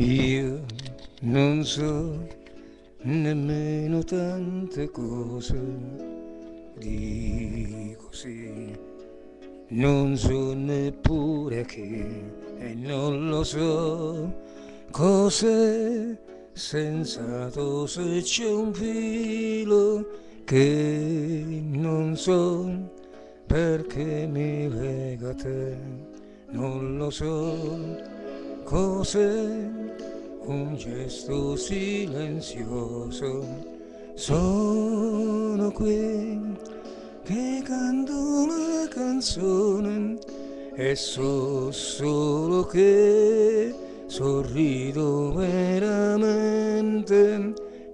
Io non so nemmeno tante cose di così. Non so neppure che e non lo so cos'è sensato se c'è un filo che non so perché mi lega a te, non lo so cos'è un gesto silenzioso. Sono qui che canto una canzone e so solo che sorrido veramente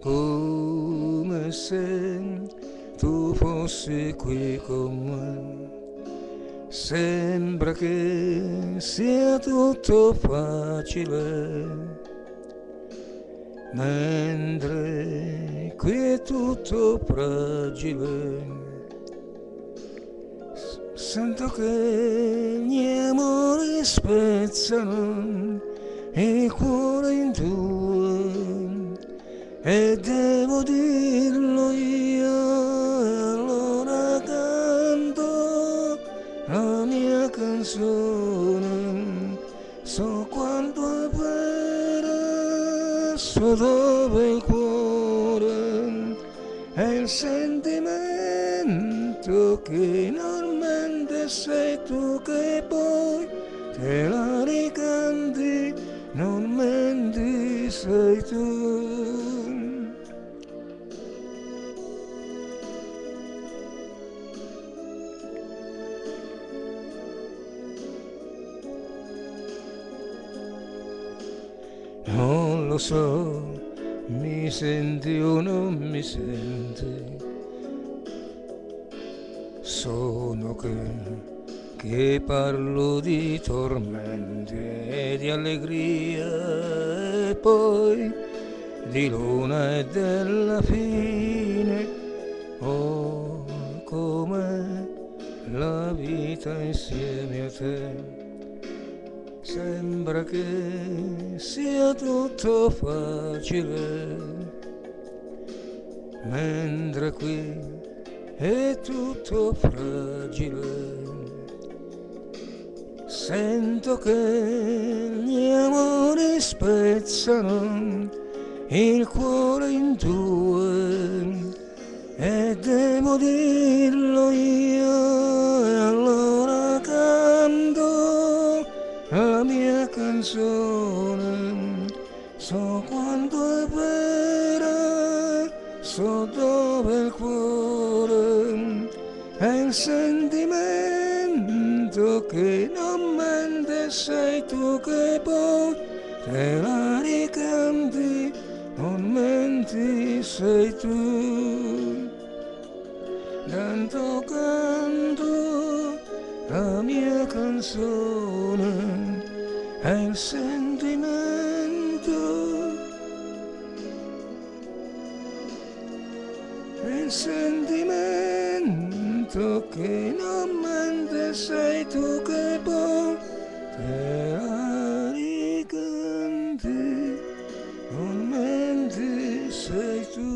come se tu fossi qui con me. Sembra che sia tutto facile, mentre qui è tutto fragile. Sento che gli amori spezzano il cuore in due e devo dirlo io allora canto la mia canzone so quanto è vera so dove il cuore è il sentimento che normalmente sei tu che poi te la ricanti non menti sei tu. non lo so mi senti o non mi senti sono che che parlo di tormenti e di allegria e poi di luna e della fine. Oh, come la vita insieme a te. Sembra che sia tutto facile, mentre qui è tutto fragile. Sento che gli amori spezzano il cuore in due e devo dirlo io canzone. So quanto è vera, so dove il cuore è il sentimento che non mente sei tu che poi te la ricanti, non menti sei tu. Tanto canto la mia canzone sentimento, il sentimento che non mente sei tu che puoi te aricanti, non menti sei tu.